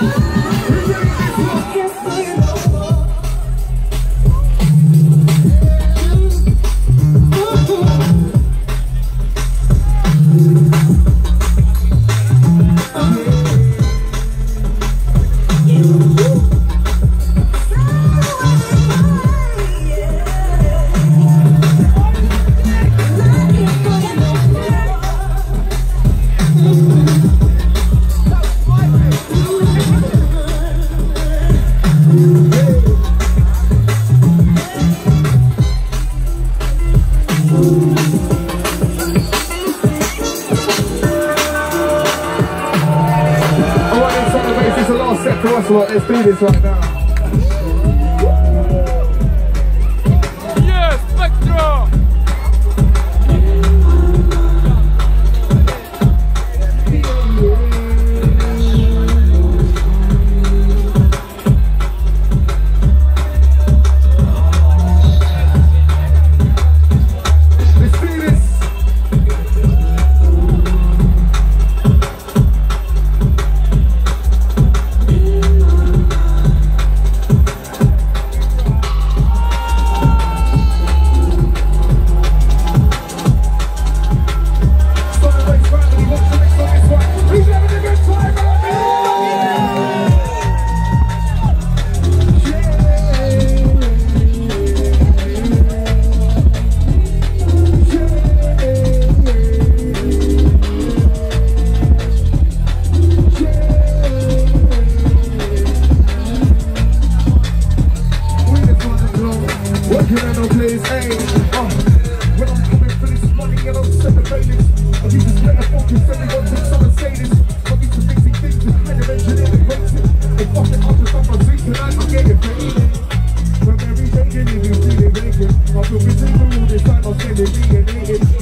Woo! Let's do this right now. Yes, Spectra! Okay, baby, and